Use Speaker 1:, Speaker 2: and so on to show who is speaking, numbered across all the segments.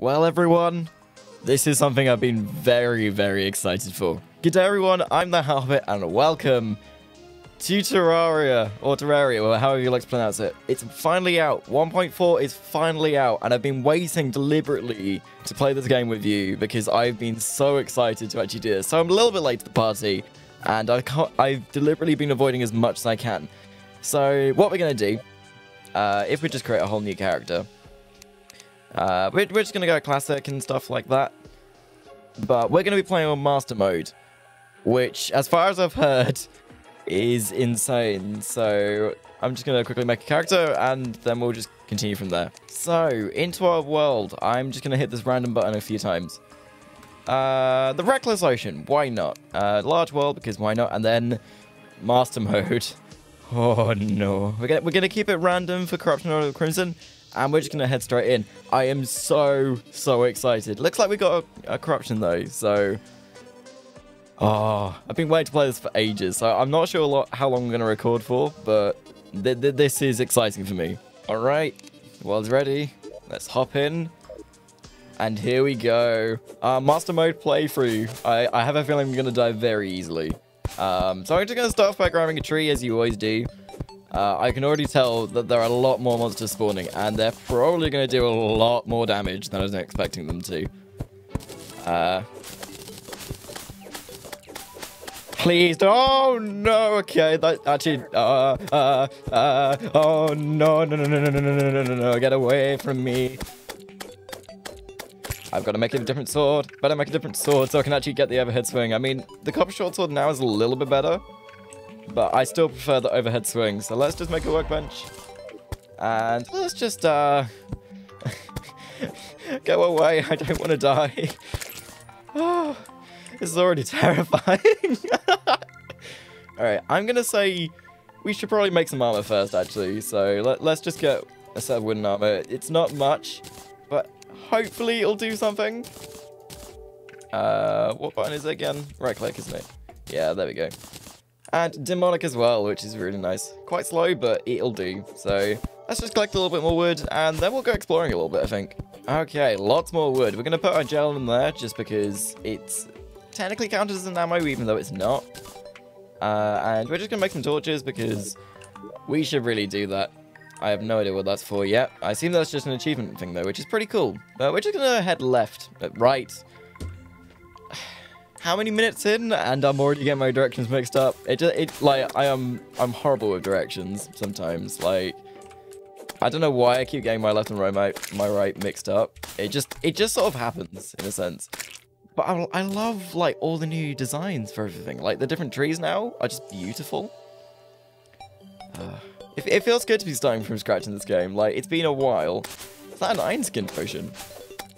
Speaker 1: Well, everyone, this is something I've been very, very excited for. Good day, everyone. I'm Hat Hobbit, and welcome to Terraria, or Terraria, or however you like to pronounce it. It's finally out. 1.4 is finally out, and I've been waiting deliberately to play this game with you because I've been so excited to actually do this. So I'm a little bit late to the party, and I can't, I've deliberately been avoiding as much as I can. So what we're going to do, uh, if we just create a whole new character, uh, we're, we're just going to go classic and stuff like that. But we're going to be playing on master mode, which, as far as I've heard, is insane. So I'm just going to quickly make a character and then we'll just continue from there. So, into our world, I'm just going to hit this random button a few times. Uh, the Reckless Ocean, why not? Uh, large world, because why not? And then master mode. Oh no. We're gonna, we're gonna keep it random for Corruption of Crimson and we're just gonna head straight in. I am so so excited. Looks like we got a, a corruption though, so. Oh, I've been waiting to play this for ages, so I'm not sure lot, how long I'm gonna record for, but th th this is exciting for me. All right, world's ready. Let's hop in. And here we go. Uh, master mode playthrough. I, I have a feeling I'm going to die very easily. Um, so I'm just going to start by grabbing a tree, as you always do. Uh, I can already tell that there are a lot more monsters spawning, and they're probably going to do a lot more damage than I was expecting them to. Uh, please, oh no, okay, that actually, uh, uh, uh, oh no, no, no, no, no, no, no, no, no, no, get away from me. I've got to make it a different sword. Better make a different sword so I can actually get the overhead swing. I mean, the copper short sword now is a little bit better. But I still prefer the overhead swing. So let's just make a workbench. And let's just, uh... go away. I don't want to die. Oh, this is already terrifying. Alright, I'm going to say we should probably make some armor first, actually. So let, let's just get a set of wooden armor. It's not much, but hopefully it'll do something. Uh, what button is it again? Right click, isn't it? Yeah, there we go. And demonic as well, which is really nice. Quite slow, but it'll do. So let's just collect a little bit more wood, and then we'll go exploring a little bit, I think. Okay, lots more wood. We're going to put our gel in there, just because it's technically counted as an ammo, even though it's not. Uh, and we're just going to make some torches, because we should really do that. I have no idea what that's for yet. I assume that's just an achievement thing, though, which is pretty cool. But we're just going to head left, right, how many minutes in and I'm already getting my directions mixed up. It just it like I am I'm horrible with directions sometimes. Like I don't know why I keep getting my left and right my, my right mixed up. It just it just sort of happens in a sense. But I, I love like all the new designs for everything. Like the different trees now are just beautiful. Uh, it, it feels good to be starting from scratch in this game. Like it's been a while. Is that an iron skin potion?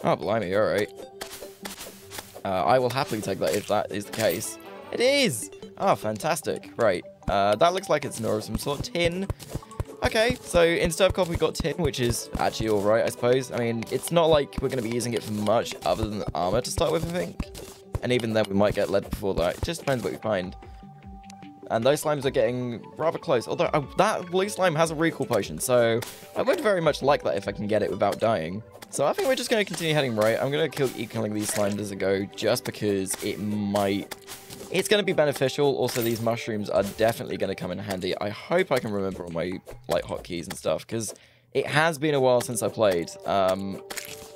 Speaker 1: Oh blimey, alright. Uh, I will happily take that if that is the case. It is! Oh, fantastic. Right. Uh, that looks like it's an ore of some sort. Tin. Okay, so instead of copper, we got tin, which is actually alright, I suppose. I mean, it's not like we're going to be using it for much other than armor to start with, I think. And even then, we might get lead before that. It just depends what we find. And those slimes are getting rather close. Although, uh, that blue slime has a recall potion, so I would very much like that if I can get it without dying. So I think we're just going to continue heading right. I'm going to kill, keep killing these slimes as I go, just because it might... It's going to be beneficial. Also, these mushrooms are definitely going to come in handy. I hope I can remember all my like hotkeys and stuff, because it has been a while since I played. Um,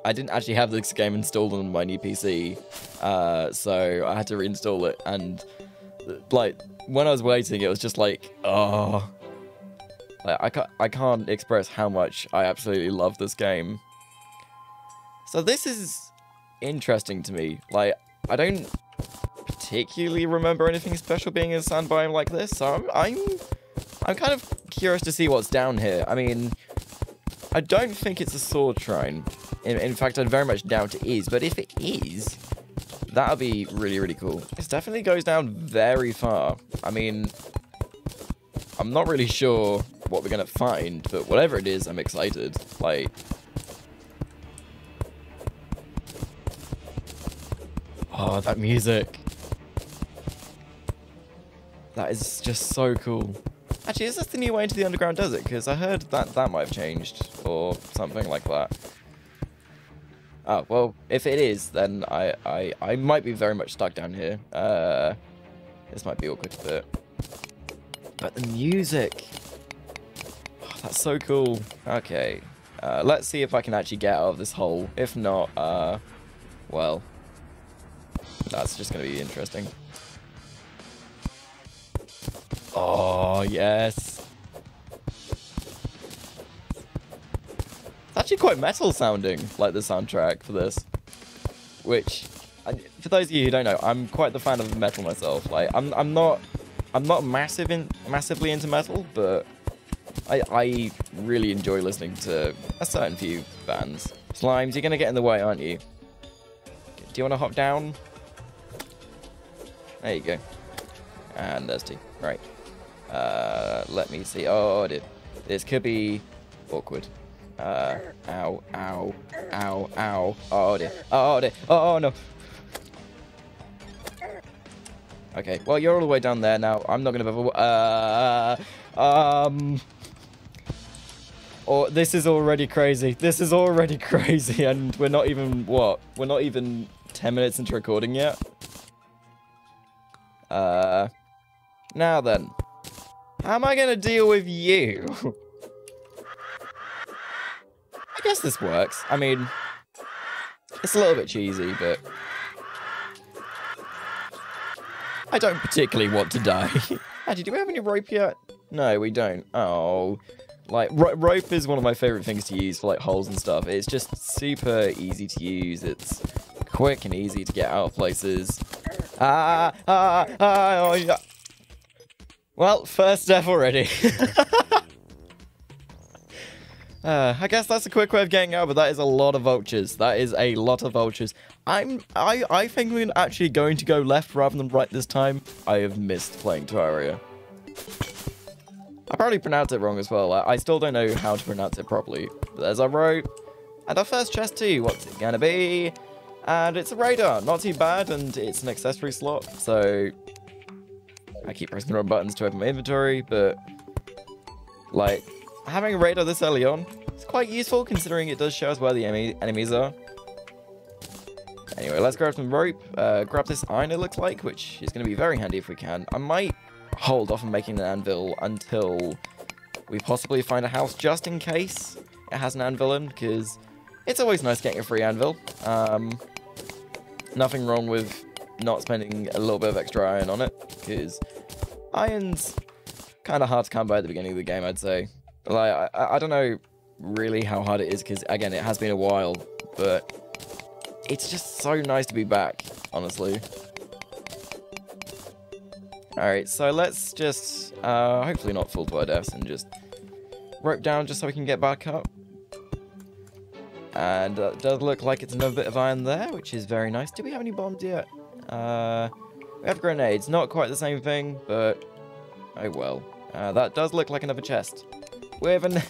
Speaker 1: I didn't actually have this game installed on my new PC, uh, so I had to reinstall it. And like when I was waiting, it was just like, oh, like, I can't I can't express how much I absolutely love this game. So this is interesting to me. Like, I don't particularly remember anything special being in a sand biome like this, so I'm, I'm, I'm kind of curious to see what's down here. I mean, I don't think it's a sword shrine. In, in fact, I very much doubt it is, but if it is, that would be really, really cool. This definitely goes down very far. I mean, I'm not really sure what we're going to find, but whatever it is, I'm excited. Like, Oh, that music. That is just so cool. Actually, is this the new way into the underground desert? Because I heard that that might have changed, or something like that. Oh, well, if it is, then I, I, I might be very much stuck down here. Uh, this might be awkward, but... But the music! Oh, that's so cool. Okay. Uh, let's see if I can actually get out of this hole. If not, uh, well, that's just going to be interesting. Oh, yes. Actually quite metal sounding, like the soundtrack for this. Which, for those of you who don't know, I'm quite the fan of metal myself. Like, I'm, I'm not, I'm not massive in, massively into metal, but I, I really enjoy listening to a certain few bands. Slimes, you're gonna get in the way, aren't you? Do you want to hop down? There you go. And there's two. Right. Uh, let me see. Oh, dear. This could be awkward. Uh, ow, ow, ow, ow. Oh, dear. Oh, dear. Oh, no. Okay, well, you're all the way down there now. I'm not going to... Uh, um... Or this is already crazy. This is already crazy, and we're not even what? We're not even 10 minutes into recording yet. Uh, now then, how am I gonna deal with you? I guess this works. I mean, it's a little bit cheesy, but I don't particularly want to die. Actually, do we have any rope yet? No, we don't. Oh, like, ro rope is one of my favorite things to use for, like, holes and stuff. It's just super easy to use. It's quick and easy to get out of places. Ah, ah, ah, oh, yeah. Well, first death already. Uh, I guess that's a quick way of getting out, but that is a lot of vultures. That is a lot of vultures. I'm, I, I think we're actually going to go left rather than right this time. I have missed playing Terraria. I probably pronounced it wrong as well. I, I still don't know how to pronounce it properly. But there's our rope. And our first chest too. What's it gonna be? And it's a radar. Not too bad, and it's an accessory slot. So I keep pressing the wrong buttons to open my inventory, but like having a radar this early on is quite useful considering it does show us where the enemies are. Anyway, let's grab some rope, uh, grab this iron it looks like, which is going to be very handy if we can. I might hold off on making an anvil until we possibly find a house just in case it has an anvil in, because it's always nice getting a free anvil. Um, nothing wrong with not spending a little bit of extra iron on it, because iron's kind of hard to come by at the beginning of the game, I'd say. Like, I, I don't know really how hard it is, because, again, it has been a while, but it's just so nice to be back, honestly. Alright, so let's just, uh, hopefully not fall to our deaths and just rope down just so we can get back up. And uh, does look like it's another bit of iron there, which is very nice. Do we have any bombs yet? Uh, we have grenades. Not quite the same thing, but oh well. Uh, that does look like another chest. We have an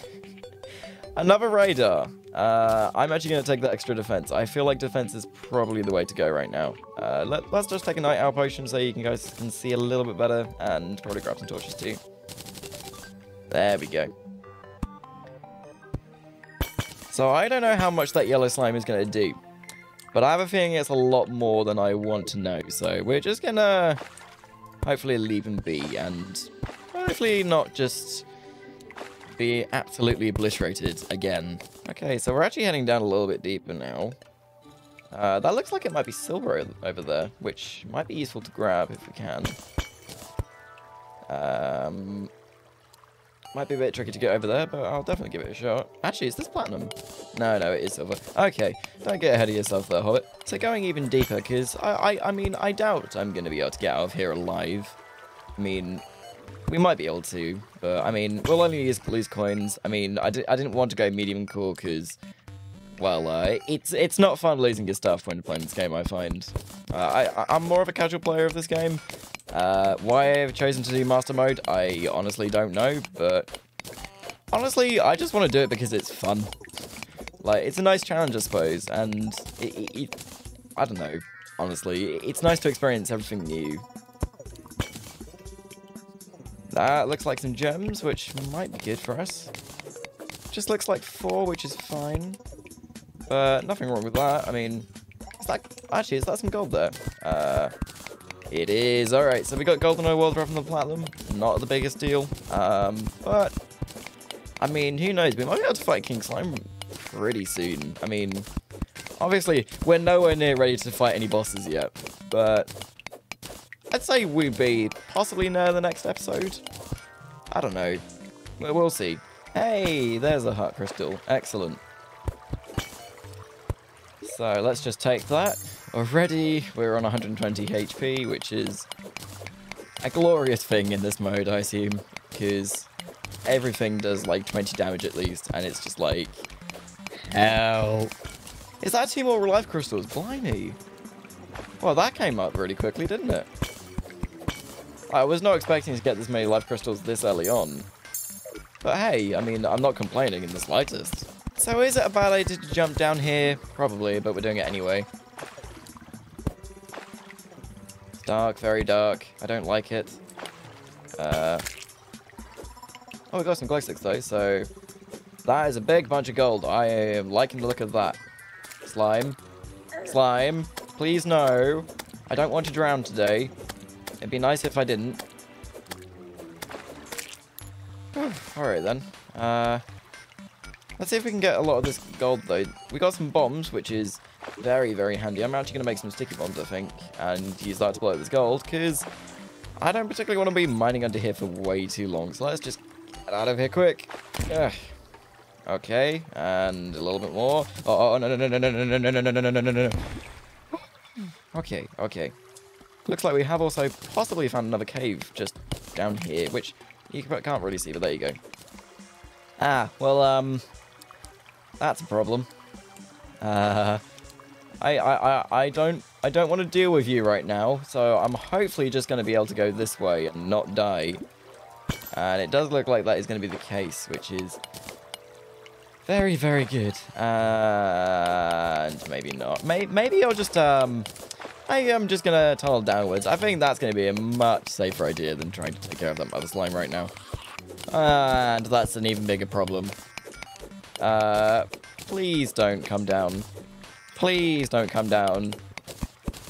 Speaker 1: another radar. Uh, I'm actually going to take that extra defense. I feel like defense is probably the way to go right now. Uh, let, us just take a night owl potion so you can guys can see a little bit better and probably grab some torches too. There we go. So I don't know how much that yellow slime is going to do. But I have a feeling it's a lot more than I want to know. So we're just going to hopefully leave him be and hopefully not just be absolutely obliterated again. Okay, so we're actually heading down a little bit deeper now. Uh, that looks like it might be silver over there, which might be useful to grab if we can. Um, might be a bit tricky to get over there, but I'll definitely give it a shot. Actually, is this platinum? No, no, it is silver. Okay, don't get ahead of yourself there, Hobbit. So going even deeper, because I, I, I mean, I doubt I'm going to be able to get out of here alive. I mean, we might be able to, but I mean, we'll only use lose coins. I mean, I, di I didn't want to go medium core because, well, uh, it's it's not fun losing your stuff when playing this game, I find. Uh, I, I'm more of a casual player of this game. Uh, why I've chosen to do master mode, I honestly don't know, but honestly, I just want to do it because it's fun. Like, it's a nice challenge, I suppose, and it, it, it I don't know, honestly, it's nice to experience everything new. That looks like some gems, which might be good for us. Just looks like four, which is fine. but nothing wrong with that. I mean, is that actually is that some gold there? Uh, it is. All right, so we got gold in our world from the platinum. Not the biggest deal, um, but I mean, who knows? We might be able to fight King Slime pretty soon. I mean, obviously we're nowhere near ready to fight any bosses yet, but I'd say we'd be possibly near the next episode. I don't know. We'll see. Hey, there's a heart crystal. Excellent. So let's just take that. Already, we're on 120 HP, which is a glorious thing in this mode, I assume, because everything does like 20 damage at least, and it's just like, hell. Is that two more life crystals? Blimey. Well, that came up really quickly, didn't it? I was not expecting to get this many life crystals this early on. But hey, I mean, I'm not complaining in the slightest. So is it a bad idea to jump down here? Probably, but we're doing it anyway. It's dark, very dark. I don't like it. Uh, oh, we got some glow sticks though, so that is a big bunch of gold. I am liking the look of that. Slime. Slime. Please no. I don't want to drown today. It'd be nice if I didn't. Alright then. Uh, let's see if we can get a lot of this gold though. We got some bombs, which is very, very handy. I'm actually going to make some sticky bombs, I think, and use that to blow up this gold, because I don't particularly want to be mining under here for way too long. So let's just get out of here quick. Ugh. Okay, and a little bit more. Oh, oh no, no, no, no, no, no, no, no, no, no, no, no, no. Okay, okay. Looks like we have also possibly found another cave just down here, which you can't really see, but there you go. Ah, well, um, that's a problem. Uh, I, I, I, I don't, I don't want to deal with you right now, so I'm hopefully just going to be able to go this way and not die. And it does look like that is going to be the case, which is very, very good. And maybe not. Maybe, maybe I'll just, um, I am just going to tunnel downwards. I think that's going to be a much safer idea than trying to take care of that other slime right now. And that's an even bigger problem. Uh, please don't come down. Please don't come down.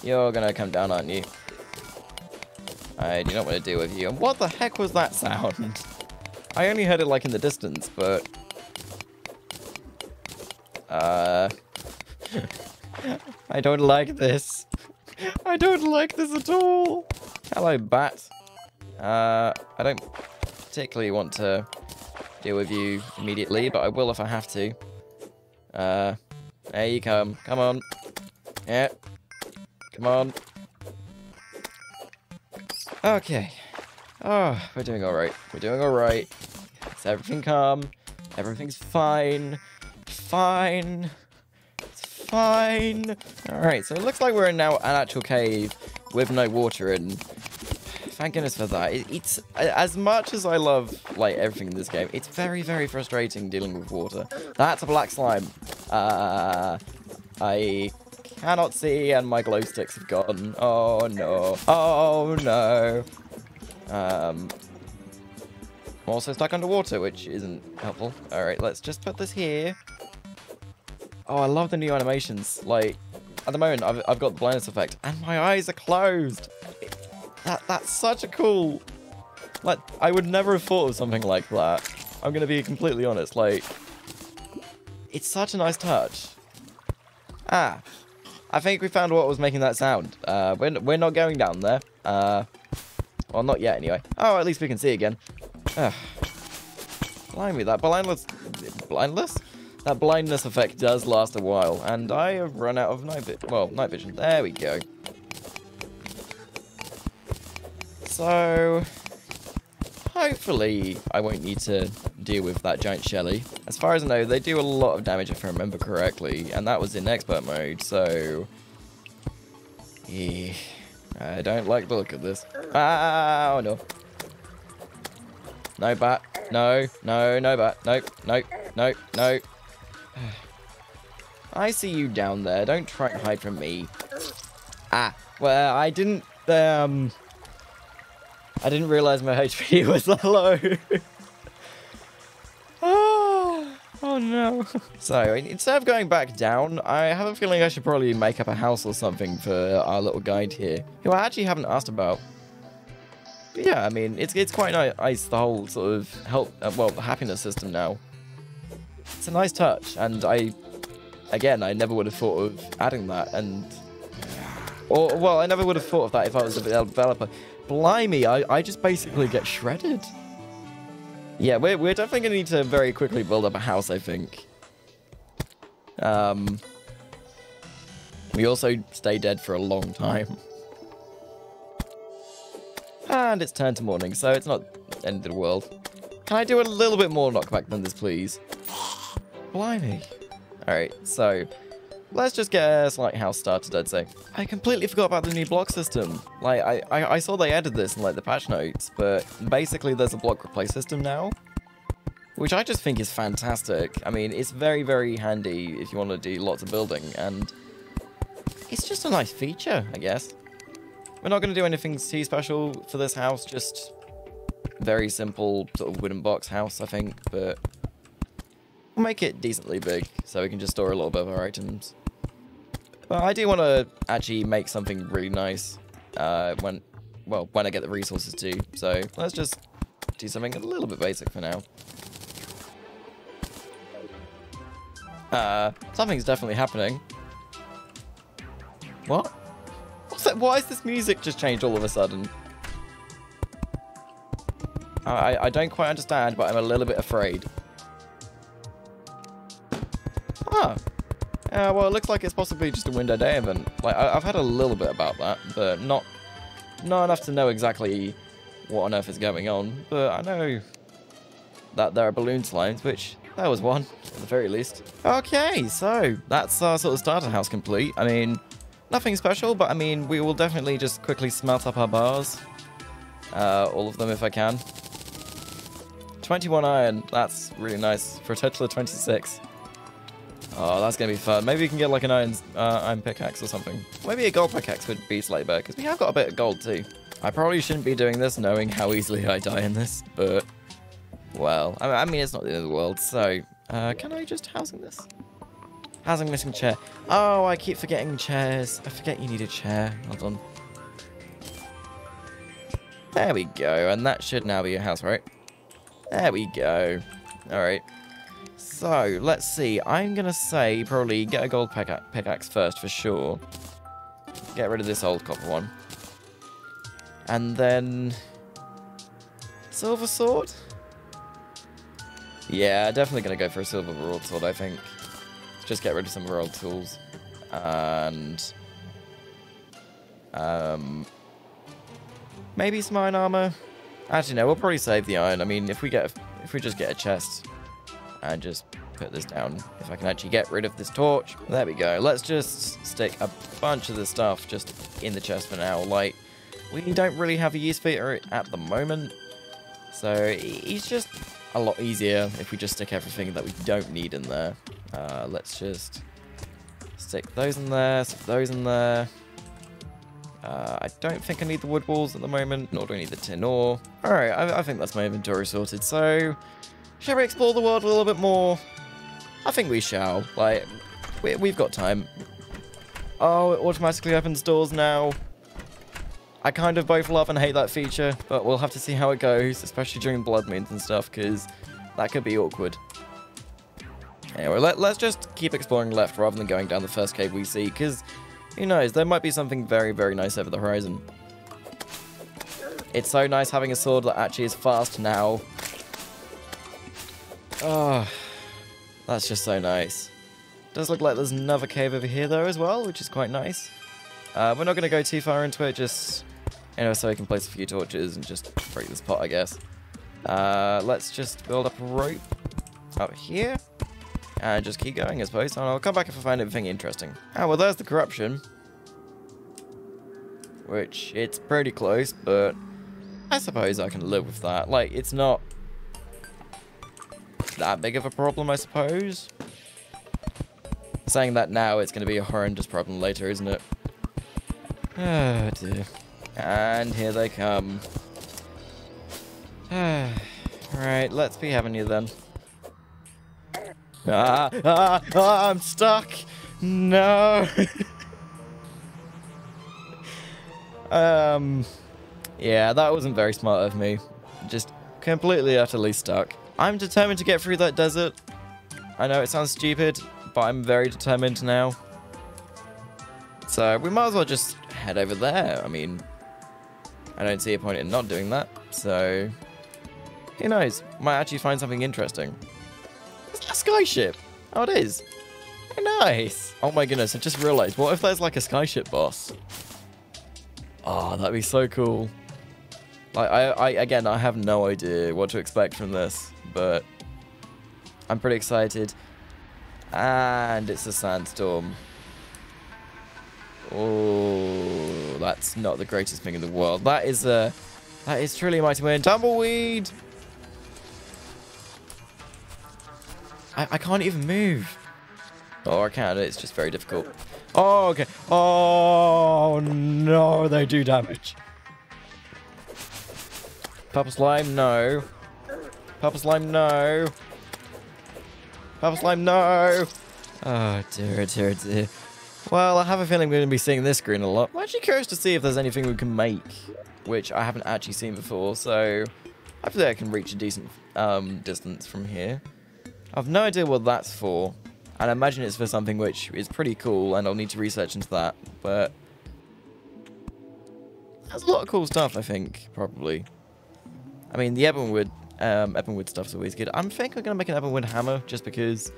Speaker 1: You're going to come down, aren't you? I do not want to deal with you. And what the heck was that sound? I only heard it like in the distance, but... Uh... I don't like this. I don't like this at all. Hello, bat. Uh, I don't particularly want to deal with you immediately, but I will if I have to. Uh, there you come. Come on. Yeah. Come on. Okay. Oh, we're doing alright. We're doing alright. Is everything calm? Everything's fine. Fine fine. Alright, so it looks like we're in now an actual cave with no water in. Thank goodness for that. It, it's as much as I love like everything in this game, it's very, very frustrating dealing with water. That's a black slime. Uh, I cannot see and my glow sticks have gone. Oh no. Oh no. Um, I'm also stuck underwater, which isn't helpful. Alright, let's just put this here. Oh, I love the new animations. Like, at the moment, I've, I've got the blindness effect, and my eyes are closed. That That's such a cool... Like, I would never have thought of something like that. I'm going to be completely honest. Like, it's such a nice touch. Ah, I think we found what was making that sound. Uh, we're, we're not going down there. Uh, well, not yet, anyway. Oh, at least we can see again. Ugh. Blimey, that blindless... Blindless? That blindness effect does last a while, and I have run out of night vision. Well, night vision. There we go. So, hopefully I won't need to deal with that giant Shelly. As far as I know, they do a lot of damage if I remember correctly, and that was in expert mode, so... Yeah, I don't like the look of this. Ah, oh no. No bat. No, no, no bat. Nope, nope, nope, nope. I see you down there. Don't try to hide from me. Ah, well, I didn't, um... I didn't realize my HP was that low. oh, oh no. so instead of going back down, I have a feeling I should probably make up a house or something for our little guide here. Who I actually haven't asked about. But yeah, I mean, it's it's quite nice, the whole sort of help, uh, well, happiness system now. It's a nice touch, and I, again, I never would have thought of adding that, and, or, well, I never would have thought of that if I was a developer. Blimey, I, I just basically get shredded. Yeah, we're, we're definitely going to need to very quickly build up a house, I think. Um, we also stay dead for a long time. And it's turned to morning, so it's not end of the world. Can I do a little bit more knockback than this, please? Blimey. Alright, so let's just get a slight house started, I'd say. I completely forgot about the new block system. Like, I, I, I saw they added this in, like, the patch notes, but basically there's a block replace system now. Which I just think is fantastic. I mean, it's very, very handy if you want to do lots of building, and it's just a nice feature, I guess. We're not going to do anything too special for this house, just very simple sort of wooden box house, I think, but we'll make it decently big so we can just store a little bit of our items. But I do want to actually make something really nice uh, when, well, when I get the resources too. So let's just do something a little bit basic for now. Uh, something's definitely happening. What? What's that? Why is this music just changed all of a sudden? I, I don't quite understand, but I'm a little bit afraid. Uh, well, it looks like it's possibly just a windy day event. Like, I, have had a little bit about that, but not, not enough to know exactly what on earth is going on. But I know that there are balloon slimes, which that was one, at the very least. Okay, so that's our sort of starter house complete. I mean, nothing special, but I mean, we will definitely just quickly smelt up our bars. Uh, all of them if I can. 21 iron, that's really nice, for a total of 26. Oh, that's going to be fun. Maybe we can get like an iron, uh, iron pickaxe or something. Maybe a gold pickaxe would be slightly better, because we have got a bit of gold too. I probably shouldn't be doing this knowing how easily I die in this, but... Well, I mean, it's not the end of the world, so... Uh, can I just housing this? Housing missing chair. Oh, I keep forgetting chairs. I forget you need a chair. Hold on. There we go, and that should now be your house, right? There we go. Alright. So, let's see. I'm going to say probably get a gold pickaxe first for sure. Get rid of this old copper one. And then... Silver sword? Yeah, definitely going to go for a silver broadsword, I think. Just get rid of some of our old tools. And... Um... Maybe some iron armor? Actually, no, we'll probably save the iron. I mean, if we get, if we just get a chest and just put this down, if I can actually get rid of this torch. There we go. Let's just stick a bunch of the stuff just in the chest for now. Like, we don't really have a use for it at the moment. So, it's just a lot easier if we just stick everything that we don't need in there. Uh, let's just stick those in there, stick those in there. Uh, I don't think I need the wood walls at the moment, nor do I need the tin ore. Alright, I, I, think that's my inventory sorted, so... Shall we explore the world a little bit more? I think we shall. Like, we, we've got time. Oh, it automatically opens doors now. I kind of both love and hate that feature, but we'll have to see how it goes, especially during blood moons and stuff, because that could be awkward. Anyway, let, let's just keep exploring left rather than going down the first cave we see, because who knows, there might be something very, very nice over the horizon. It's so nice having a sword that actually is fast now. Oh, that's just so nice. Does look like there's another cave over here though as well, which is quite nice. Uh, we're not going to go too far into it, just, you know, so I can place a few torches and just break this pot, I guess. Uh, let's just build up a rope up here. And just keep going, I suppose. And I'll come back if I find anything interesting. Ah, well, there's the corruption. Which, it's pretty close, but I suppose I can live with that. Like, it's not that big of a problem, I suppose. Saying that now, it's going to be a horrendous problem later, isn't it? Oh, dear. And here they come. Alright, let's be having you then. Ah, ah, ah, I'm stuck. No. um, yeah, that wasn't very smart of me. Just completely, utterly stuck. I'm determined to get through that desert. I know it sounds stupid, but I'm very determined now. So we might as well just head over there. I mean, I don't see a point in not doing that. So, who knows? Might actually find something interesting. It's a skyship. Oh, it is. Very nice. Oh my goodness, I just realized. What if there's like a skyship boss? Oh, that'd be so cool. Like, I, I, again, I have no idea what to expect from this, but I'm pretty excited. And it's a sandstorm. Oh, that's not the greatest thing in the world. That is a, that is truly a mighty wind. Tumbleweed. I, I can't even move. Oh, I can't. It's just very difficult. Oh, okay. Oh, no. They do damage. Purple slime, no. Purple slime, no. Purple slime, no. Oh, dear, dear, dear. Well, I have a feeling we're going to be seeing this screen a lot. I'm actually curious to see if there's anything we can make, which I haven't actually seen before, so hopefully I can reach a decent um, distance from here. I've no idea what that's for, and I imagine it's for something which is pretty cool, and I'll need to research into that, but... There's a lot of cool stuff, I think, probably. I mean, the Ebonwood, um, Ebonwood stuff's always good. I'm thinking I'm going to make an Ebonwood hammer, just because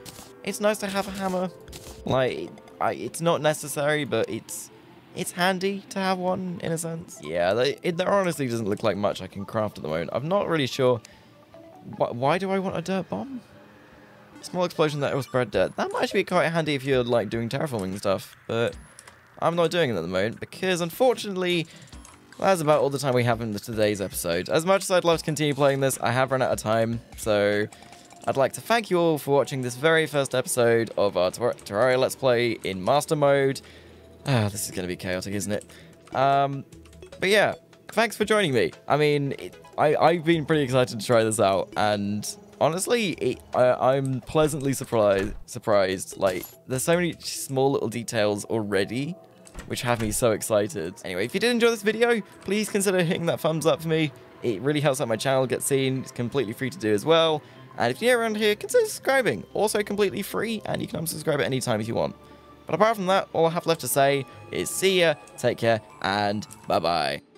Speaker 1: it's nice to have a hammer. Like, I, it's not necessary, but it's it's handy to have one in a sense. Yeah, they, it, there honestly doesn't look like much I can craft at the moment. I'm not really sure. Wh why do I want a dirt bomb? Small explosion that will spread dirt. That might actually be quite handy if you're like doing terraforming stuff, but I'm not doing it at the moment because unfortunately that's about all the time we have in today's episode. As much as I'd love to continue playing this, I have run out of time, so I'd like to thank you all for watching this very first episode of our Ter Terraria Let's Play in Master Mode. Ah, this is going to be chaotic, isn't it? Um, but yeah, thanks for joining me. I mean, it, I, I've been pretty excited to try this out, and honestly, it, I, I'm pleasantly surprised. Surprised, like there's so many small little details already, which have me so excited. Anyway, if you did enjoy this video, please consider hitting that thumbs up for me. It really helps out my channel get seen. It's completely free to do as well. And if you're around here, consider subscribing. Also completely free, and you can unsubscribe at any time if you want. But apart from that, all I have left to say is see ya, take care, and bye-bye.